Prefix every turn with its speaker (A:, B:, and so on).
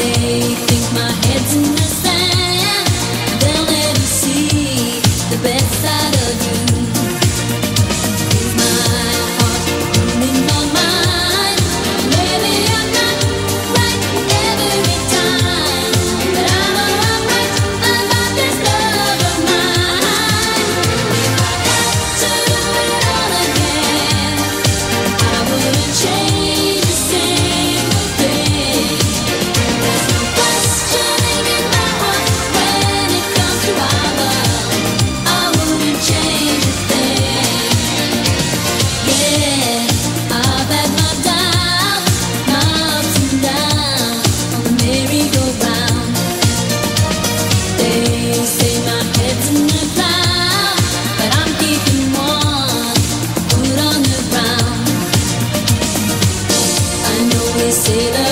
A: They think my head's in the sand. They'll never see the best side. esquecer da